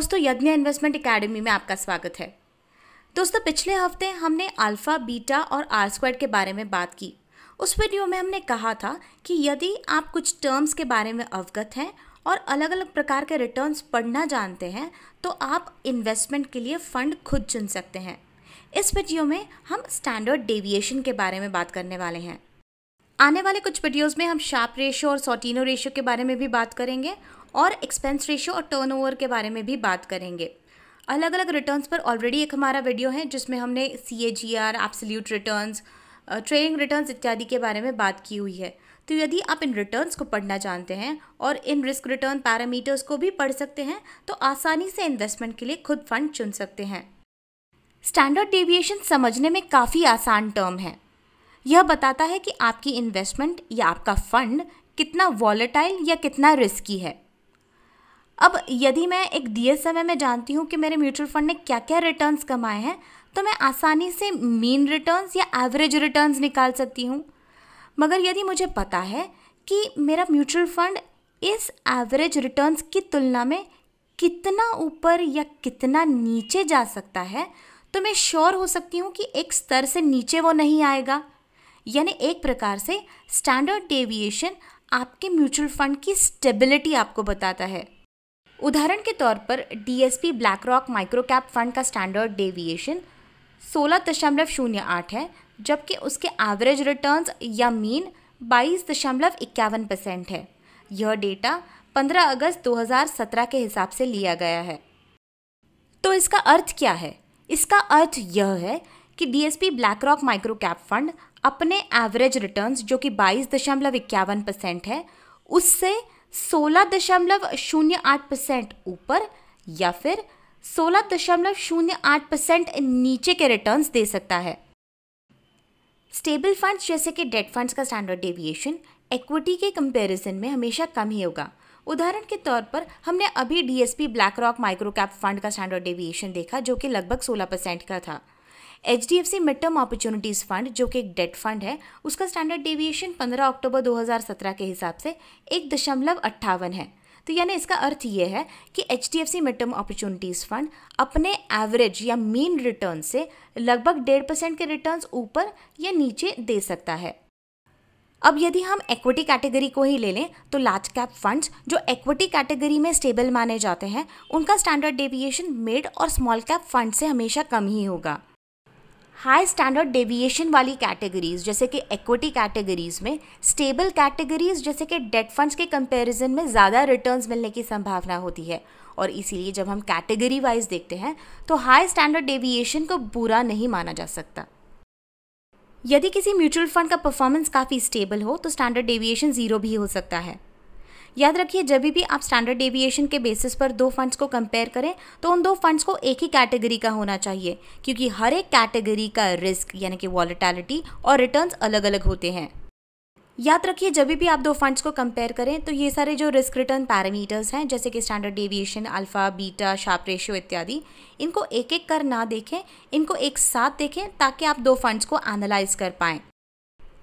दोस्तों, यज्ञ investment academy में आपका स्वागत है। दोस्तों, पिछले हफ़्ते हमने अल्फ़ा, बीटा और आर स्क्वाड के बारे में बात की। उस वीडियो में हमने कहा था कि यदि आप कुछ टर्म्स के बारे में अवगत हैं और अलग अलग प्रकार के रिटर्न्स पढ़ना जानते हैं तो आप इन्वेस्टमेंट के लिए फ़ंड खुद चुन सकते हैं। इस वीडियो में हम स्टैंडर्ड डेविएशन के बारे में बात करने वाले हैं। आने वाले कुछ वीडियोस में हम शार्प रेशियो और सोटिनो रेशियो के बारे में भी बात करेंगे और एक्सपेंस रेशियो और टर्नओवर के बारे में भी बात करेंगे। अलग अलग रिटर्न्स पर ऑलरेडी एक हमारा वीडियो है, जिसमें हमने C A G R absolute returns trading returns इत्यादि के बारे में बात की हुई है। तो यदि आप इन रिटर्न्स को पढ़ना जानते हैं और इन रिस्क रिटर्न पैरामीटर्स को भी पढ़ सकते हैं तो आसानी से इन्वेस्टमेंट के लिए खुद फंड चुन सकते हैं। स्टैंडर्ड डेविएशन समझने में काफ़ी आसान टर्म है। यह बताता है कि आपकी इन्वेस्टमेंट या आपका फंड कितना वॉलेटाइल या कितना रिस्की है। यदि मैं एक दिए समय में जानती हूँ कि मेरे म्यूचुअल फंड ने क्या क्या रिटर्न्स कमाए हैं तो मैं आसानी से मीन रिटर्न्स या एवरेज रिटर्न्स निकाल सकती हूँ। मगर यदि मुझे पता है कि मेरा म्यूचुअल फंड इस एवरेज रिटर्न्स की तुलना में कितना ऊपर या कितना नीचे जा सकता है तो मैं श्योर हो सकती हूँ कि एक स्तर से नीचे वो नहीं आएगा। यानी एक प्रकार से स्टैंडर्ड डेविएशन आपके म्यूचुअल फंड की स्टेबिलिटी आपको बताता है। उदाहरण के तौर पर DSP black rock micro cap fund का स्टैंडर्ड डेविएशन सोलह दशमलव शून्य आठ है, जबकि उसके एवरेज रिटर्न्स या मीन बाईस दशमलव इक्यावन परसेंट है। यह डेटा 15 अगस्त 2017 के हिसाब से लिया गया है। तो इसका अर्थ क्या है? इसका अर्थ यह है कि DSP black rock micro cap fund अपने एवरेज रिटर्न्स जो कि बाईस दशमलव इक्यावन परसेंट है, उससे सोलह दशमलव शून्य आठ परसेंट ऊपर या फिर सोलह दशमलव शून्य आठ परसेंट नीचे के रिटर्न्स दे सकता है। स्टेबल फंड्स जैसे कि डेट फंड्स का स्टैंडर्ड डेविएशन इक्विटी के कंपैरिजन में हमेशा कम ही होगा। उदाहरण के तौर पर हमने अभी DSP black rock micro cap fund का स्टैंडर्ड डेविएशन देखा जो कि लगभग 16 परसेंट का था। H D F C mid term opportunities fund, जो कि एक डेट फंड है, उसका स्टैंडर्ड डेविएशन 15 अक्टूबर 2017 के हिसाब से एक दशमलव अट्ठावन है। तो यानी इसका अर्थ ये है कि H D F C mid term opportunities fund अपने एवरेज या मीन रिटर्न से लगभग डेढ़ परसेंट के रिटर्न ऊपर या नीचे दे सकता है। अब यदि हम इक्विटी कैटेगरी को ही ले लें तो लार्ज कैप फंड्स जो इक्विटी कैटेगरी में स्टेबल माने जाते हैं, उनका स्टैंडर्ड डेविएशन मिड और स्मॉल कैप फंड से हमेशा कम ही होगा। हाई स्टैंडर्ड डेविएशन वाली कैटेगरीज जैसे कि इक्विटी कैटेगरीज में स्टेबल कैटेगरीज जैसे कि डेट फंड्स के कंपैरिजन में ज़्यादा रिटर्न्स मिलने की संभावना होती है। और इसीलिए जब हम कैटेगरी वाइज देखते हैं तो हाई स्टैंडर्ड डेविएशन को बुरा नहीं माना जा सकता। यदि किसी म्यूचुअल फंड का परफॉर्मेंस काफ़ी स्टेबल हो तो स्टैंडर्ड डेविएशन ज़ीरो भी हो सकता है। याद रखिए, जब भी आप स्टैंडर्ड डेविएशन के बेसिस पर दो फंड्स को कंपेयर करें तो उन दो फंड्स को एक ही कैटेगरी का होना चाहिए, क्योंकि हर एक कैटेगरी का रिस्क यानी कि वॉलिटैलिटी और रिटर्न्स अलग अलग होते हैं। याद रखिए, जब भी आप दो फंड्स को कंपेयर करें तो ये सारे जो रिस्क रिटर्न पैरामीटर्स हैं, जैसे कि standard deviation alpha beta Sharpe ratio इत्यादि, इनको एक एक कर ना देखें, इनको एक साथ देखें, ताकि आप दो फंड्स को एनालाइज कर पाएँ।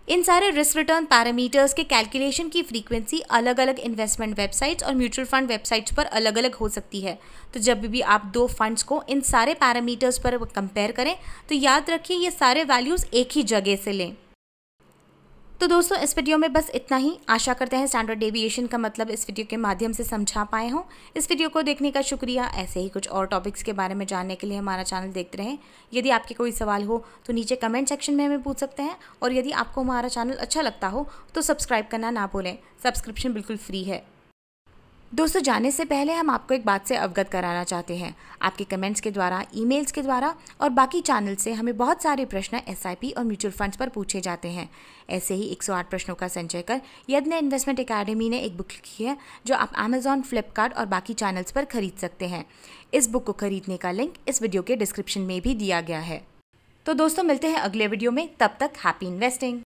इन सारे रिस्क रिटर्न पैरामीटर्स के कैलकुलेशन की फ्रीक्वेंसी अलग अलग इन्वेस्टमेंट वेबसाइट्स और म्यूचुअल फंड वेबसाइट्स पर अलग अलग हो सकती है। तो जब भी आप दो फंड्स को इन सारे पैरामीटर्स पर कंपेयर करें तो याद रखिए ये सारे वैल्यूज़ एक ही जगह से लें। तो दोस्तों, इस वीडियो में बस इतना ही। आशा करते हैं स्टैंडर्ड डेविएशन का मतलब इस वीडियो के माध्यम से समझा पाए हों। इस वीडियो को देखने का शुक्रिया। ऐसे ही कुछ और टॉपिक्स के बारे में जानने के लिए हमारा चैनल देखते रहें। यदि आपके कोई सवाल हो तो नीचे कमेंट सेक्शन में हमें पूछ सकते हैं। और यदि आपको हमारा चैनल अच्छा लगता हो तो सब्सक्राइब करना ना भूलें। सब्सक्रिप्शन बिल्कुल फ्री है। दोस्तों, जाने से पहले हम आपको एक बात से अवगत कराना चाहते हैं। आपके कमेंट्स के द्वारा ईमेल्स के द्वारा और बाकी चैनल से हमें बहुत सारे प्रश्न एसआईपी और म्यूचुअल फंड्स पर पूछे जाते हैं। ऐसे ही 108 प्रश्नों का संचय कर यज्ञ इन्वेस्टमेंट एकेडमी ने एक बुक लिखी है, जो आप अमेजॉन फ्लिपकार्ट और बाकी चैनल्स पर खरीद सकते हैं। इस बुक को खरीदने का लिंक इस वीडियो के डिस्क्रिप्शन में भी दिया गया है। तो दोस्तों, मिलते हैं अगले वीडियो में। तब तक हैप्पी इन्वेस्टिंग